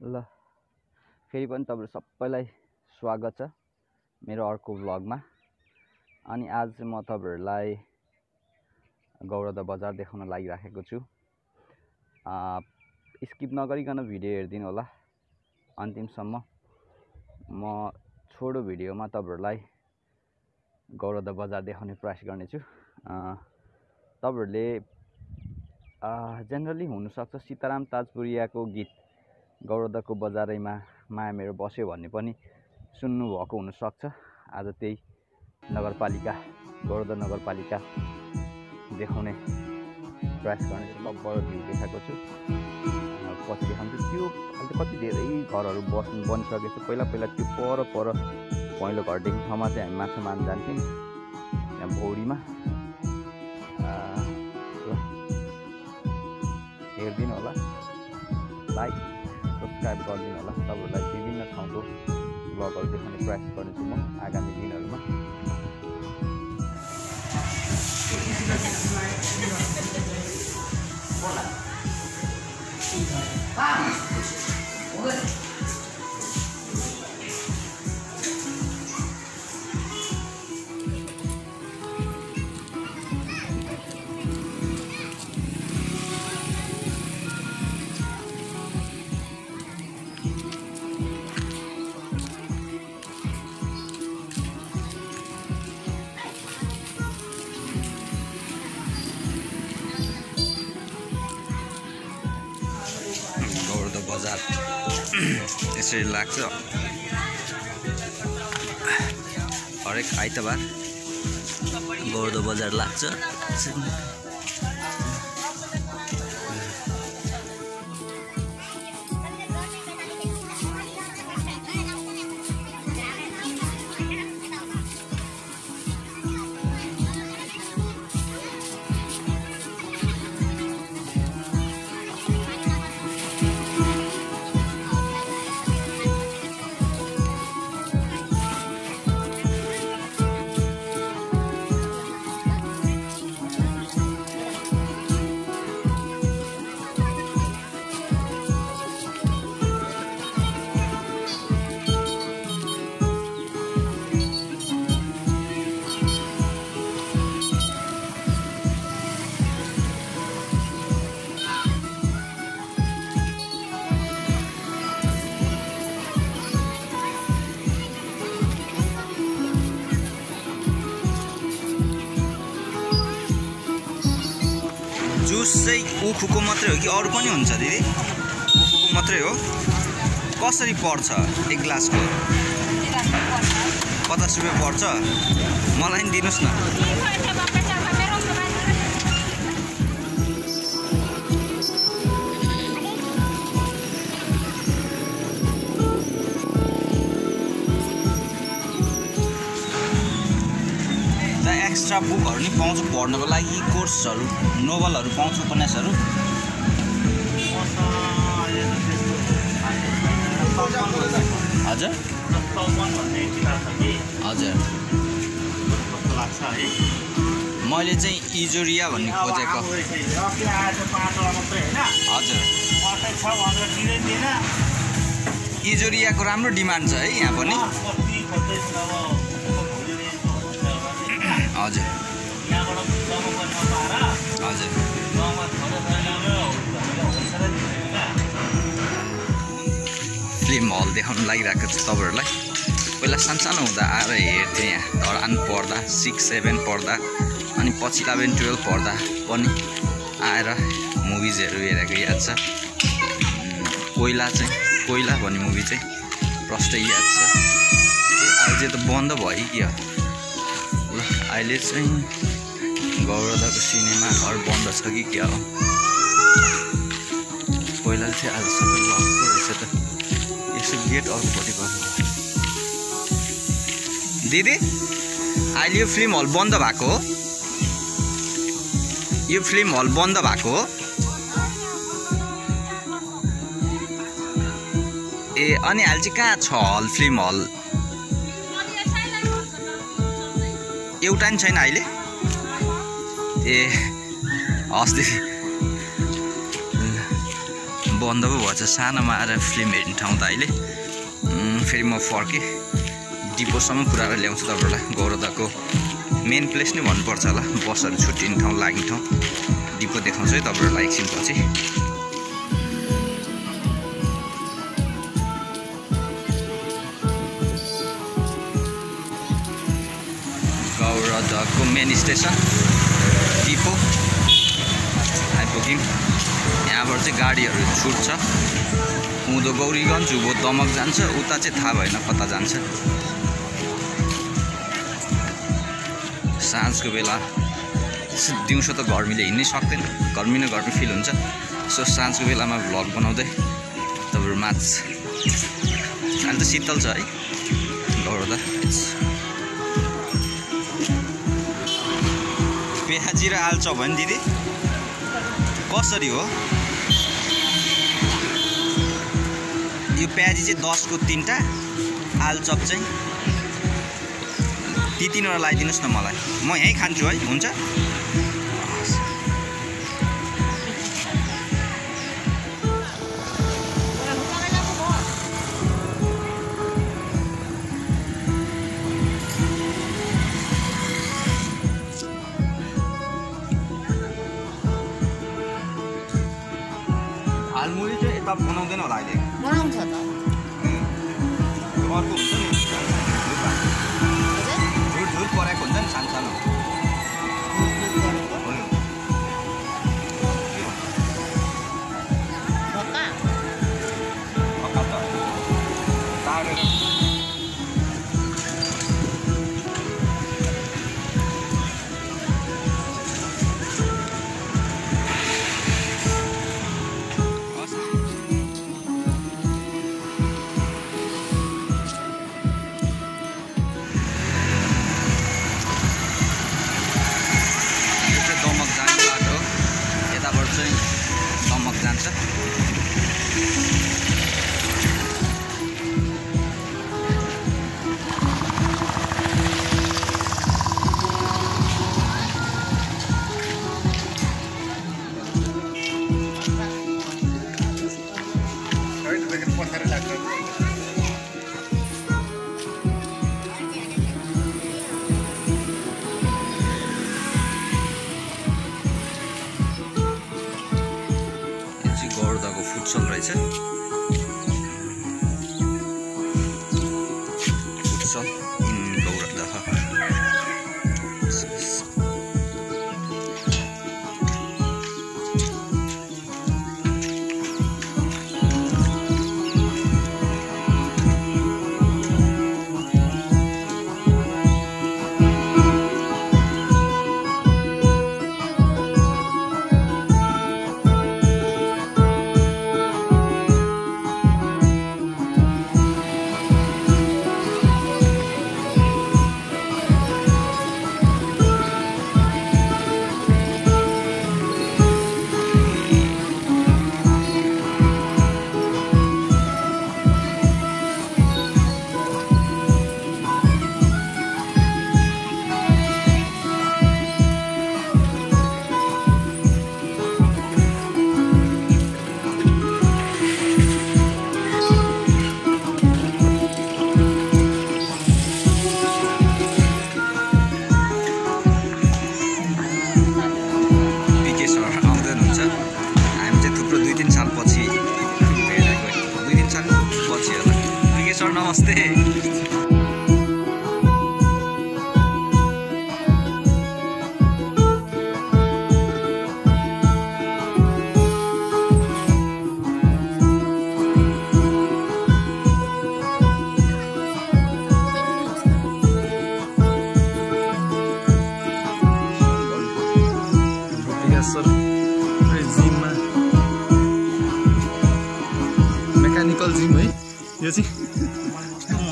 ल फेरि पनि तपाईँहरू सबैलाई स्वागत छ मेरो अर्को भ्लगमा अनि आज चाहिँ म तपाईँहरूलाई गौरदा बजार देखाउन लागिराखेको छु। स्किप नगरिकन भिडियो हेरिदिनु होला। अन्तिमसम्म म छोडो भिडियोमा तपाईँहरूलाई गौरदा बजार देखाउने प्रयास गर्नेछु। तपाईँहरूले जेनरली हुनसक्छ सीताराम ताजपुरियाको गीत। गौरदाको बजारैमा माया मेरो बस्यो भन्ने पनि सुन्नुभएको हुनसक्छ। आज त्यही नगरपालिका गौरदा नगरपालिका देखाउने प्रयास गर्ने लगभग भ्यू देखाएको छु। पछि देखाउँछु त्यो अहिले कति धेरै घरहरू बस्नु बनिसकेको छ पहिला पहिला त्यो पर पर पहिलो घरदेखि ठाउँमा चाहिँ हामी माछा मार्न जान्थ्यौँ। त्यहाँ भौडीमा हेरिदिनु होला। लाइक सब्सक्राइब गरिदिनु होला तपाईँहरूलाई विभिन्न ठाउँको ब्लगहरू देखाउने प्रयास गर्नेछु म आगामी दिनहरूमा। यसरी लाग्छ। हरेक आइतबार गौरदा बजार लाग्छ। जुस चाहिँ उखुको मात्रै हो कि अरू पनि हुन्छ दिदी? उखुको मात्रै हो। कसरी पर्छ एक ग्लासको? पचास रुपियाँ पर्छ। मलाई पनि दिनुहोस् न। एक्स्ट्रा बुकहरू नि पाउँछु पढ्नको लागि कोर्सहरू नोभलहरू पाउँछु उपन्यासहरू। हजुर। हजुर। मैले चाहिँ इजोरिया भन्ने खोजेको। हजुर। इजोरियाको राम्रो डिमान्ड छ है यहाँ पनि। हजुर। फिल्म हल देखाउनु लागिरहेको छ तपाईँहरूलाई। पहिला सानसानो हुँदा आएर हेर्थेँ यहाँ। धरान पढ्दा सिक्स सेभेन पढ्दा अनि पछि इलेभेन टुवेल्भ पढ्दा पनि आएर मुभिजहरू हेरेको याद छ। कोइला चाहिँ कोइला भन्ने मुभी चाहिँ प्रष्टै याद छ। अहिले त बन्द भयो कि अहिले चाहिँ गौरदाको सिनेमा घर बन्द छ कि क्या हो? पहिला चाहिँ आज सबै लकको रहेछ त। यसो गेट अरूपट्टि गर्नु। दिदी अहिले यो फिल्म हल बन्द भएको हो। यो फिल्म हल बन्द भएको हो। ए अनि अहिले चाहिँ कहाँ छ हल फिल्म हल? एउटा नि छैन अहिले। ए दिदी बन्द पो भएछ सानोमा आएर फिल्म हेर्ने ठाउँ त अहिले। फेरि म फर्केँ। डिपोसम्म पुऱ्याएर ल्याउँछु तपाईँहरूलाई। गौरदाको मेन प्लेस नै भन्नुपर्छ होला। बसहरू छुट्टिने ठाउँ लाग्ने ठाउँ। डिपो देखाउँछु है तपाईँहरूलाई एकछिनपछि गौरदाको मेन स्टेसन डिपो आइपुग्यौँ यहाँबाट चाहिँ गाडीहरू छुट्छ। उँधो गौरीगञ्ज उँभो दमक जान्छ। उता चाहिँ थाहा भएन कता जान्छ। साँझको बेला दिउँसो त गर्मीले हिँड्नै सक्दैन। गर्मी न गर्मी फिल हुन्छ। सो साँझको बेलामा भ्लग बनाउँदै तपाईँहरू माछ अहिले त शीतल छ है। गौरदा र आलुचप भयो नि दिदी? कसरी हो? यो प्याजी चाहिँ दसको तिनवटा आलुचप चाहिँ ती तिनवटा लगाइदिनुहोस् न मलाई। म यहीँ खान्छु है हुन्छ? बनाउँदैन होला अहिले। बनाउँछ त। अर्को हुन्छ नि। फुटसल रहेछ नमस्ते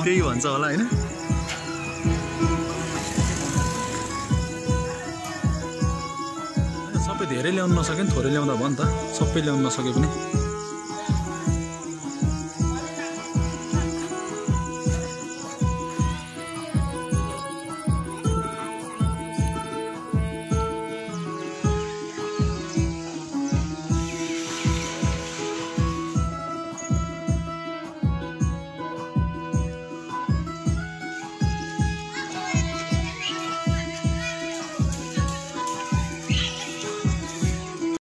त्यही भन्छ होला होइन? सबै धेरै ल्याउनु नसक्यो नि थोरै ल्याउँदा भयो नि त। सबै ल्याउनु नसके पनि।